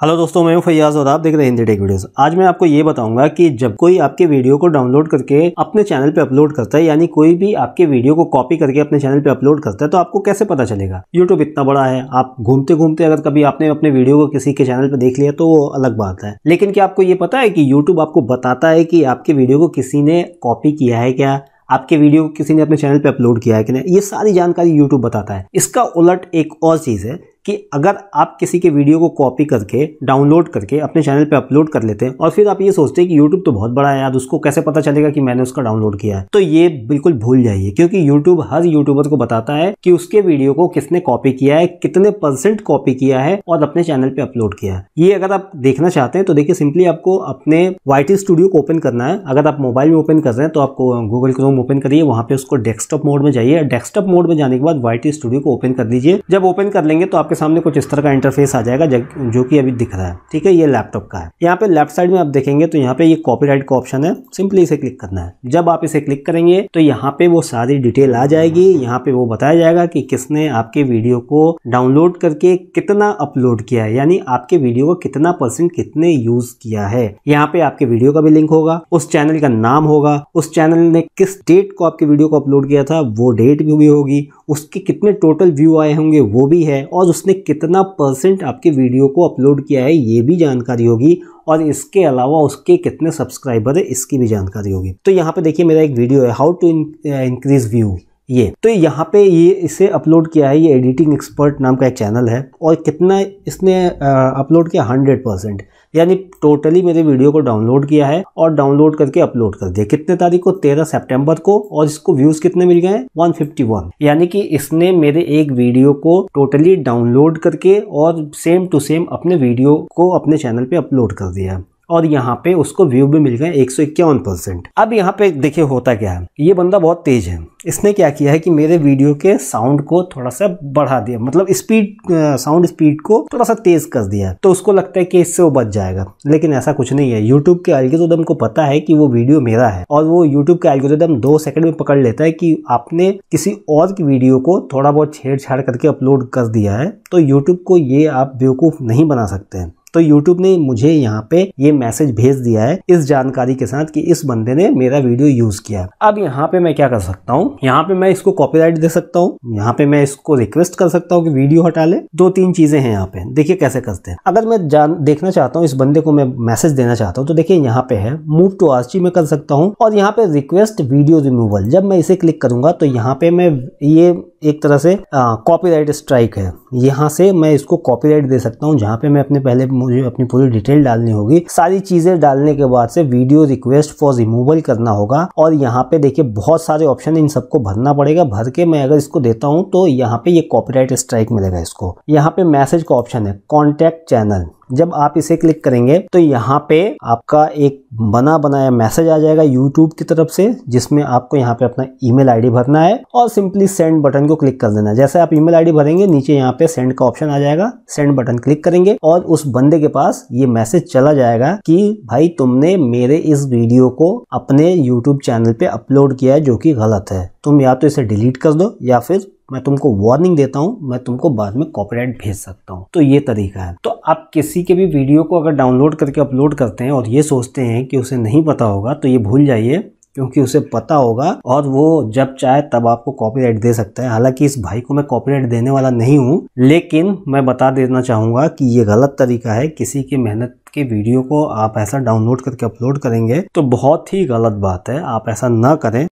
Hello दोस्तों, मैं हूँ फैयाज और आप देख रहे हैं हिंदी टेक वीडियोस। आज मैं आपको ये बताऊँगा कि जब कोई आपके वीडियो को डाउनलोड करके अपने चैनल पे अपलोड करता है, यानी कोई भी आपके वीडियो को कॉपी करके अपने चैनल पे अपलोड करता है तो आपको कैसे पता चलेगा? यूट्यूब इतना बड़ा है, आप घूमते घूमते अगर कभी आपने अपने वीडियो को किसी के चैनल पर देख लिया तो वो अलग बात है। लेकिन क्या आपको ये पता है कि यूट्यूब आपको बताता है कि आपके वीडियो को किसी ने कॉपी किया है क्या? आपके वीडियो को किसी ने अपने चैनल पे अपलोड किया है कि नहीं? ये सारी जानकारी यूट्यूब बताता है। इसका उलट एक और चीज़ है कि अगर आप किसी के वीडियो को कॉपी करके डाउनलोड करके अपने चैनल पे अपलोड कर लेते हैं और फिर आप ये सोचते हैं कि यूट्यूब तो बहुत बड़ा है यार, उसको कैसे पता चलेगा कि मैंने उसका डाउनलोड किया है? तो ये बिल्कुल भूल जाइए, क्योंकि यूट्यूब हर यूट्यूबर को बताता है कि उसके वीडियो को किसने कॉपी किया है, कितने परसेंट कॉपी किया है और अपने चैनल पर अपलोड किया है। ये अगर आप देखना चाहते हैं तो देखिए सिंपली आपको अपने YT स्टूडियो को ओपन करना है। अगर आप मोबाइल में ओपन कर रहे हैं तो आपको गूगल क्रोम ओपन करिए, वहाँ पे उसको डेस्कटॉप मोड में जाइए। डेस्कटॉप मोड में जाने के बाद YT स्टूडियो को ओपन कर लीजिए जब ओपन कर लेंगे तो आपके सामने कुछ इस तरह का इंटरफेस आ जाएगा जो कि अभी दिख रहा है। ठीक है, ये लैपटॉप का है। यहाँ पे लेफ़्ट साइड में आप देखेंगे तो यहाँ पे ये कॉपीराइट का ऑप्शन है। सिंपली इसे क्लिक करना है। जब आप इसे क्लिक करेंगे तो यहाँ पे वो सारी डिटेल आ जाएगी। यहाँ पे वो बताया जाएगा कि किसने आपके वीडियो को डाउनलोड करके कितना अपलोड किया है। यानी आपके वीडियो को कितना परसेंट कितने यूज़ किया है। यहाँ पे आपके वीडियो का भी लिंक होगा। उस चैनल का नाम होगा। उस चैनल ने किस डेट को आपके वीडियो को अपलोड किया था, वो डेट भी होगी। उसके कितने टोटल व्यू आए होंगे वो भी है और उसने कितना परसेंट आपके वीडियो को अपलोड किया है, ये भी जानकारी होगी और इसके अलावा उसके कितने सब्सक्राइबर है, इसकी भी जानकारी होगी। तो यहाँ पे देखिए मेरा एक वीडियो है हाउ टू इंक्रीज व्यू ये। तो यहाँ पे ये इसे अपलोड किया है, ये एडिटिंग एक्सपर्ट नाम का एक चैनल है और कितना इसने अपलोड किया? हंड्रेड परसेंट यानी टोटली मेरे वीडियो को डाउनलोड किया है और डाउनलोड करके अपलोड कर दिया। कितने तारीख को? तेरह सितंबर को। और इसको व्यूज़ कितने मिल गए? 151 यानी कि इसने मेरे एक वीडियो को टोटली डाउनलोड करके और सेम टू सेम अपने वीडियो को अपने चैनल पे अपलोड कर दिया। और यहाँ पे उसको व्यू भी मिल गए एक परसेंट अब यहाँ पे देखिए होता क्या है। ये बंदा बहुत तेज है। इसने क्या किया है कि मेरे वीडियो के साउंड को थोड़ा सा बढ़ा दिया। मतलब स्पीड साउंड स्पीड को थोड़ा सा तेज कर दिया। तो उसको लगता है कि इससे वो बच जाएगा। लेकिन ऐसा कुछ नहीं है। यूट्यूब के एल्गोरिदम को पता है कि वो वीडियो मेरा है। और वो यूट्यूब के एल्गोरिदम दो सेकंड में पकड़ लेता है कि आपने किसी और की वीडियो को थोड़ा बहुत छेड़छाड़ करके अपलोड कर दिया है। तो यूट्यूब को ये आप बेवकूफ़ नहीं बना सकते हैं। तो YouTube ने मुझे यहाँ पे ये मैसेज भेज दिया है इस जानकारी के साथ कि इस बंदे ने मेरा वीडियो यूज़ किया अब यहाँ पे मैं क्या कर सकता हूँ? यहाँ पे मैं इसको कॉपीराइट दे सकता हूँ। यहाँ पे मैं इसको रिक्वेस्ट कर सकता हूँ कि वीडियो हटा ले। दो तीन चीज़ें हैं यहाँ पे। देखिए कैसे करते हैं। अगर मैं जान, देखना चाहता हूँ, इस बंदे को मैं मैसेज देना चाहता हूँ तो देखिए यहाँ पे है। मूव टू आर्ची में कर सकता हूँ। और यहाँ पे रिक्वेस्ट वीडियो रिमूवल जब मैं इसे क्लिक करूँगा तो यहाँ पे मैं ये एक तरह से कॉपीराइट स्ट्राइक है। यहाँ से मैं इसको कॉपीराइट दे सकता हूँ, जहाँ पे मैं अपने पहले मुझे अपनी पूरी डिटेल डालनी होगी। सारी चीज़ें डालने के बाद से वीडियो रिक्वेस्ट फॉर रिमूवल करना होगा। और यहाँ पे देखिए, बहुत सारे ऑप्शन इन सबको भरना पड़ेगा। भर के मैं अगर इसको देता हूँ तो यहाँ पे ये कॉपीराइट स्ट्राइक मिलेगा इसको। यहाँ पे मैसेज का ऑप्शन है कॉन्टेक्ट चैनल जब आप इसे क्लिक करेंगे तो यहाँ पे आपका एक बना बनाया मैसेज आ जाएगा यूट्यूब की तरफ़ से, जिसमें आपको यहाँ पे अपना ईमेल आईडी भरना है और सिंपली सेंड बटन को क्लिक कर देना जैसे आप ईमेल आईडी भरेंगे, नीचे यहाँ पे सेंड का ऑप्शन आ जाएगा। सेंड बटन क्लिक करेंगे और उस बंदे के पास ये मैसेज चला जाएगा कि, भाई, तुमने मेरे इस वीडियो को अपने यूट्यूब चैनल पे अपलोड किया है, जो कि गलत है। तुम या तो इसे डिलीट कर दो या फिर मैं तुमको वार्निंग देता हूँ, मैं तुमको बाद में कॉपीराइट भेज सकता हूँ। तो ये तरीका है। तो आप किसी के भी वीडियो को अगर डाउनलोड करके अपलोड करते हैं और ये सोचते हैं कि उसे नहीं पता होगा तो ये भूल जाइए, क्योंकि उसे पता होगा और वो जब चाहे तब आपको कॉपीराइट दे सकता है। हालाँकि इस भाई को मैं कॉपीराइट देने वाला नहीं हूँ, लेकिन मैं बता देना चाहूँगा कि ये गलत तरीका है। किसी की मेहनत के वीडियो को आप ऐसा डाउनलोड करके अपलोड करेंगे तो बहुत ही गलत बात है। आप ऐसा ना करें।